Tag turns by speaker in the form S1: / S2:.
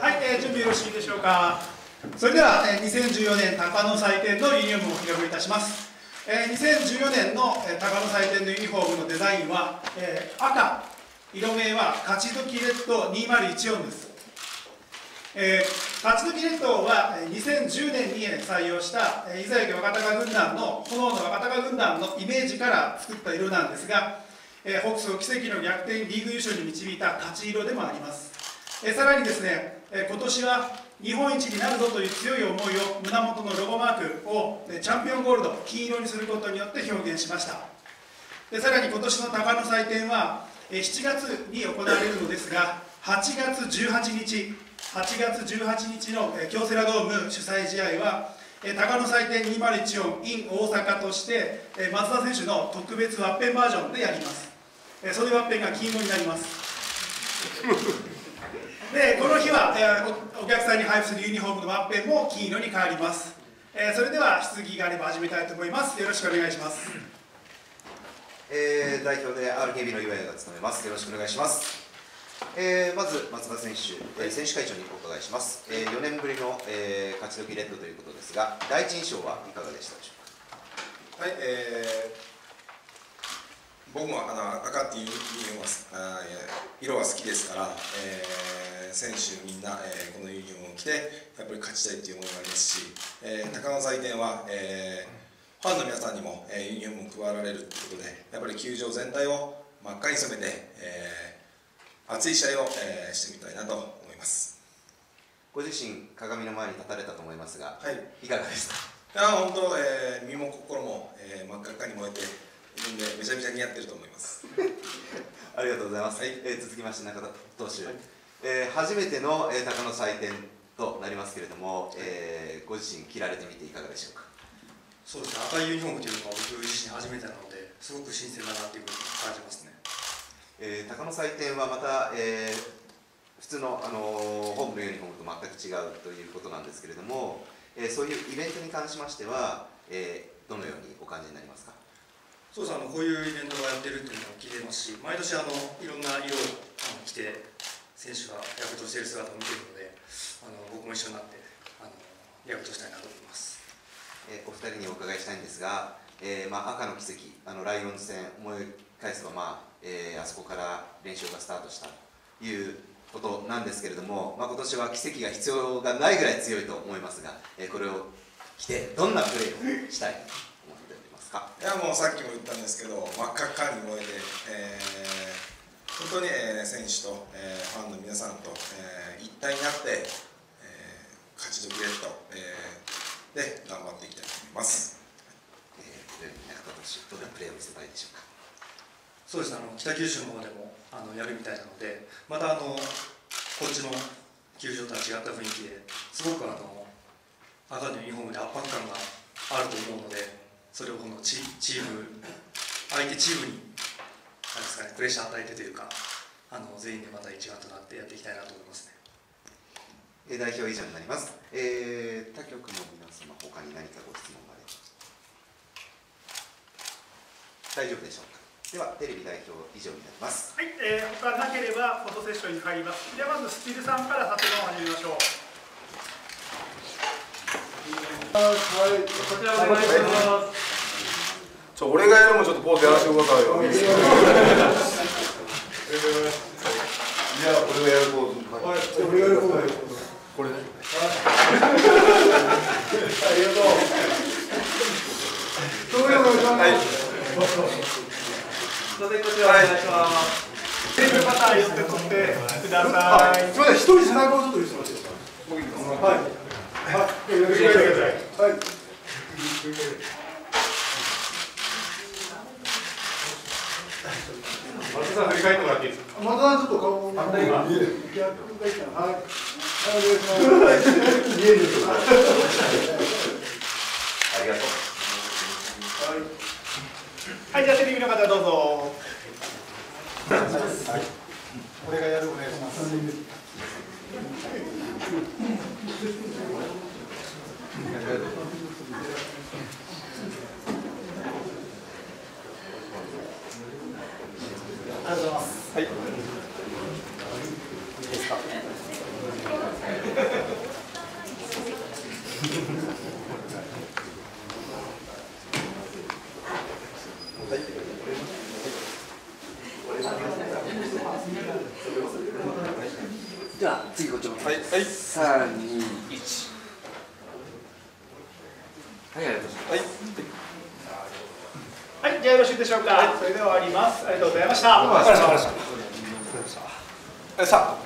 S1: はい、えー、準備よろしいでしょうか。それでは、えー、2014年高野祭典のユニフォームを披露いたします。えー、2014年の、えー、高野祭典のユニフォームのデザインは、えー、赤、色名は勝ち時レッド2014です。えー、勝ち時レッドは2010年に採用した伊沢家若鷹軍団の炎の若鷹軍団のイメージから作った色なんですが、えー、北総奇跡の逆転リーグ優勝に導いた勝ち色でもあります、えー、さらにですね、え今年は日本一になるぞという強い思いを胸元のロゴマークをチャンピオンゴールド金色にすることによって表現しました。でさらに今年の高野祭典は7月に行われるのですが8月18日8月18日の京セラドーム主催試合は高野祭典2014 in 大阪として松田選手の特別ワッペンバージョンでやります。そのワッペンが金色になります。でこの日はお客さんに配布するユニフォームのワッペンも金色に変わります。それでは質疑があれば始めたいと思います。よろしくお願いします。
S2: えー、代表で RKB の岩井が務めます。よろしくお願いします。えー、まず松田選手、えー、選手会長にお伺いします、えー、4年ぶりの、えー、勝ち時レッドということですが第一印象はいかがでしたでしょ
S3: うか？はい、えー、僕もあの赤っていう色があ色が好きですから、えー、選手みんな、えー、このユニフォームを着てやっぱり勝ちたいという思いがありますし、えー、高野祭典は、えー、ファンの皆さんにも、えー、ユニフォームを配られるということでやっぱり球場全体を真っ赤に染めて、えー熱い試合を、えー、してみたいなと思います。
S2: ご自身鏡の前に立たれたと思いますが、
S3: はい、
S2: いかがですか
S3: いや本当、えー、身も心も、えー、真っ赤に燃えて自分でめちゃめちゃ似合ってると思います。
S2: ありがとうございます、はい、えー、続きまして中田投手、はい、えー、初めての、えー、高野祭典となりますけれども、えー、ご自身着られてみていかがでしょうか？
S4: そうですね。赤いユニフォームというのは僕自身初めてなのですごく新鮮だなというふうに感じますね。
S2: えー、高野祭典はまた、えー、普通の、あのホームのユニフォームと全く違うということなんですけれども、えー、そういうイベントに関しましては、えー、どのようにお感じになりますか？
S4: そうですあのこういうイベントをやってるっていうのを聞いてますし毎年あのいろんな色をあの着て選手が躍動している姿を見ているのであの僕も一緒になってあの躍動したいなと思います、
S2: えー、お二人にお伺いしたいんですが、えーまあ、赤の奇跡あのライオンズ戦思い返せばまあえー、あそこから練習がスタートしたということなんですけれども、まあ、今年は奇跡が必要がないぐらい強いと思いますが、えー、これを着てどんなプレーをしたい？か？
S3: いやもうさっきも言ったんですけど真っ赤っかに燃えて、えー、本当に、えー、選手と、えー、ファンの皆さんと、えー、一体になって、えー、勝ち時レッド、えー、で頑張っていきたいと思います。
S2: えー、中田投手どんなプレーを見せたいでしょうか？
S4: そうですあの北九州の方でもあのやるみたいなのでまたあのこっちの球場とは違った雰囲気ですごくあの赤のユニフォームで圧迫感があると思うのでそれをこのチチーム相手チームに何ですか、ね、プレッシャー与えてというかあの全員でまた一丸となってやっていきたいなと思いますね。
S2: え代表以上になります。えー、他局の皆様他に何かご質問があれば大丈夫でしょうか。ではテレビ代表以上になります
S1: はい、えー、他なければフォトセッションに入りますではまずスチールさんから撮影を始めましょうはいこちらお願いしますちょ俺がやるもちょっとポーズやらせてくださいよ。いや俺がやるポーズはい。俺がやるポーズこれねありがとうどうい。うのはい。すみません、こちらお願い。します。テーブパターン寄って取ってください。すみません、一人背中をちょっと見せてもらってい。い。ですか。僕い。い。ですか。はい。はい。よろしくお願い。します。はい。松田さん振り返ってもらっていいですか？松田さんちょっと顔反対側。逆がいいかな。はい。はい、お願いします。見えるとか。ありがとう。はい。はい、じゃあテレビの方どうぞ。はい、俺がやるお願いします。ざいますはいいいです。か
S5: では次
S3: はいはい。
S5: 三二一はいありがとうございます。
S3: はい
S1: はい、じゃあよろしいでしょうか、それでは終わります。ありがとうございました。
S4: ありがとうございました。
S3: さあ